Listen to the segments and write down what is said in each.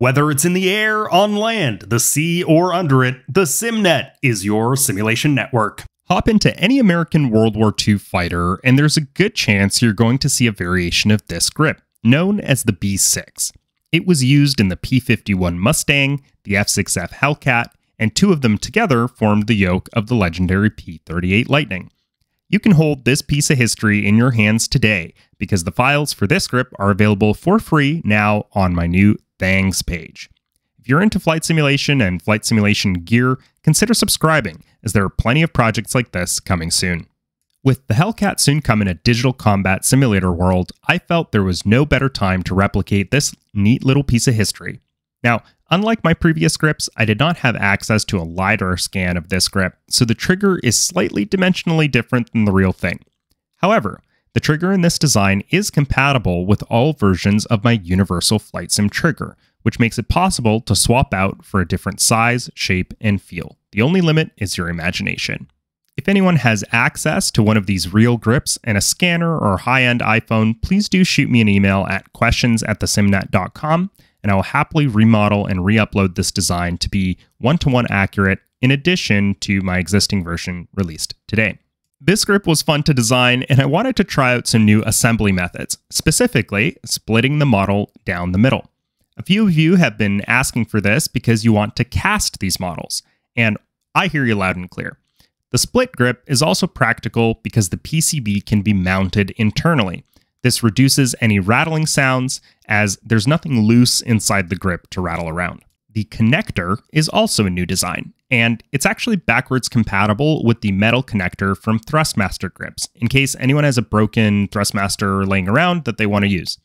Whether it's in the air, on land, the sea, or under it, the SimNet is your simulation network. Hop into any American World War II fighter, and there's a good chance you're going to see a variation of this grip, known as the B6. It was used in the P 51 Mustang, the F 6F Hellcat, and two of them together formed the yoke of the legendary P 38 Lightning. You can hold this piece of history in your hands today because the files for this grip are available for free now on my new Thangs page. If you're into flight simulation and flight simulation gear, consider subscribing, as there are plenty of projects like this coming soon. With the Hellcat soon coming a digital combat simulator world, I felt there was no better time to replicate this neat little piece of history. Now, unlike my previous grips, I did not have access to a LiDAR scan of this grip, so the trigger is slightly dimensionally different than the real thing. However, the trigger in this design is compatible with all versions of my Universal Flight Sim trigger, which makes it possible to swap out for a different size, shape, and feel. The only limit is your imagination. If anyone has access to one of these real grips and a scanner or high end iPhone, please do shoot me an email at questions at thesimnet.com and I will happily remodel and re upload this design to be one to one accurate in addition to my existing version released today. This grip was fun to design, and I wanted to try out some new assembly methods, specifically splitting the model down the middle. A few of you have been asking for this because you want to cast these models, and I hear you loud and clear. The split grip is also practical because the PCB can be mounted internally. This reduces any rattling sounds as there's nothing loose inside the grip to rattle around. The connector is also a new design, and it's actually backwards compatible with the metal connector from Thrustmaster grips, in case anyone has a broken Thrustmaster laying around that they want to use.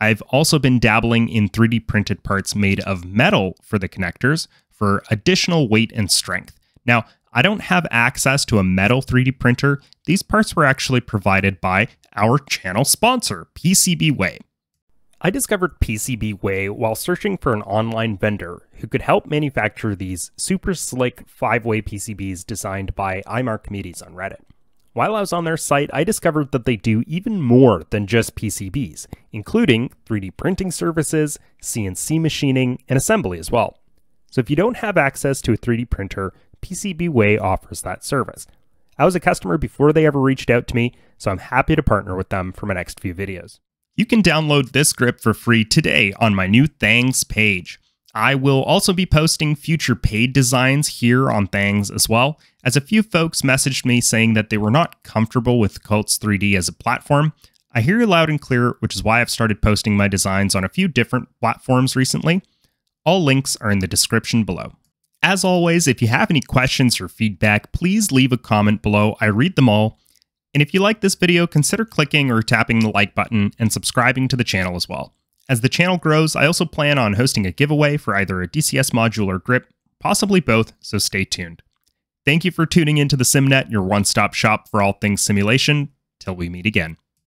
I've also been dabbling in 3D printed parts made of metal for the connectors for additional weight and strength. Now, I don't have access to a metal 3D printer. These parts were actually provided by our channel sponsor, PCBWay. I discovered PCBWay while searching for an online vendor who could help manufacture these super slick five way PCBs designed by iMarkMeaties on Reddit. While I was on their site, I discovered that they do even more than just PCBs, including 3D printing services, CNC machining, and assembly as well. So if you don't have access to a 3D printer, PCBWay offers that service. I was a customer before they ever reached out to me, so I'm happy to partner with them for my next few videos. You can download this script for free today on my new Thangs page. I will also be posting future paid designs here on Thangs as well, as a few folks messaged me saying that they were not comfortable with Cults 3D as a platform. I hear you loud and clear, which is why I've started posting my designs on a few different platforms recently. All links are in the description below. As always, if you have any questions or feedback, please leave a comment below. I read them all and if you like this video, consider clicking or tapping the like button and subscribing to the channel as well. As the channel grows, I also plan on hosting a giveaway for either a DCS module or grip, possibly both, so stay tuned. Thank you for tuning into the SimNet, your one stop shop for all things simulation. Till we meet again.